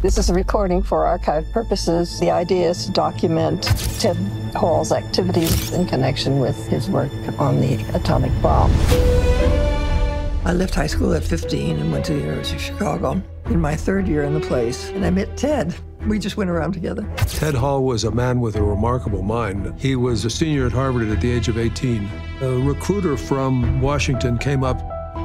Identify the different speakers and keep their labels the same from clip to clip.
Speaker 1: This is a recording for archive purposes. The idea is to document Ted Hall's activities in connection with his work on the atomic bomb. I left high school at 15 and went to the University of Chicago in my third year in the place, and I met Ted. We just went around together.
Speaker 2: Ted Hall was a man with a remarkable mind. He was a senior at Harvard at the age of 18. A recruiter from Washington came up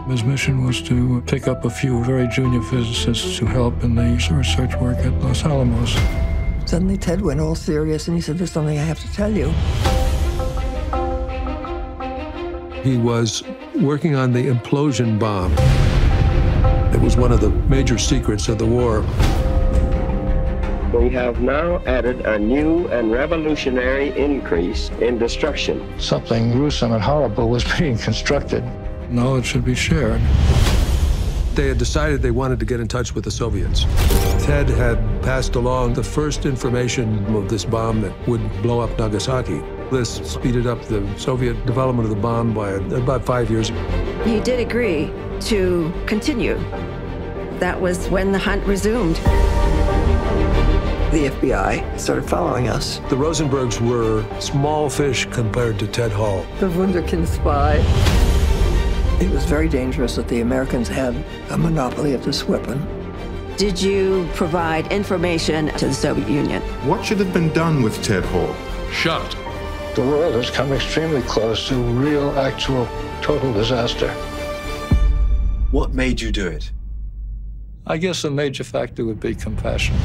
Speaker 3: his mission was to pick up a few very junior physicists to help in the research work at Los Alamos.
Speaker 1: Suddenly, Ted went all serious and he said, There's something I have to tell you.
Speaker 2: He was working on the implosion bomb. It was one of the major secrets of the war.
Speaker 4: We have now added a new and revolutionary increase in destruction.
Speaker 3: Something gruesome and horrible was being constructed knowledge should be shared.
Speaker 2: They had decided they wanted to get in touch with the Soviets. Ted had passed along the first information of this bomb that would blow up Nagasaki. This speeded up the Soviet development of the bomb by about five years.
Speaker 5: He did agree to continue. That was when the hunt resumed.
Speaker 1: The FBI started following us.
Speaker 2: The Rosenbergs were small fish compared to Ted Hall.
Speaker 1: The Wunderkind spy. It was very dangerous that the Americans had a monopoly of this weapon.
Speaker 5: Did you provide information to the Soviet Union?
Speaker 6: What should have been done with Ted Hall?
Speaker 2: Shot.
Speaker 3: The world has come extremely close to real, actual, total disaster.
Speaker 7: What made you do it?
Speaker 3: I guess a major factor would be compassion.